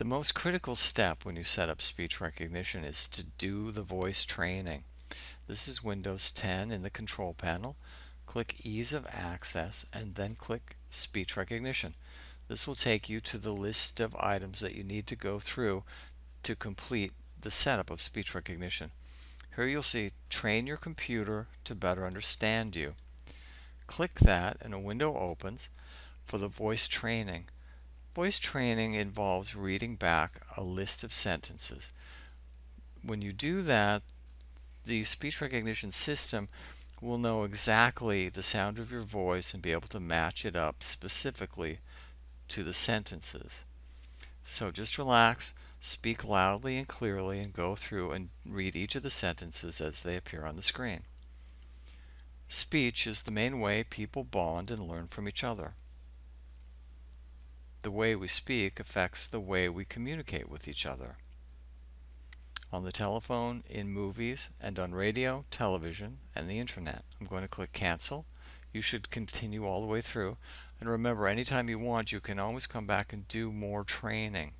The most critical step when you set up speech recognition is to do the voice training. This is Windows 10 in the control panel. Click Ease of Access and then click Speech Recognition. This will take you to the list of items that you need to go through to complete the setup of speech recognition. Here you'll see Train your computer to better understand you. Click that and a window opens for the voice training. Voice training involves reading back a list of sentences. When you do that, the speech recognition system will know exactly the sound of your voice and be able to match it up specifically to the sentences. So just relax, speak loudly and clearly, and go through and read each of the sentences as they appear on the screen. Speech is the main way people bond and learn from each other. The way we speak affects the way we communicate with each other. On the telephone, in movies, and on radio, television, and the internet. I'm going to click cancel. You should continue all the way through. And remember, anytime you want, you can always come back and do more training.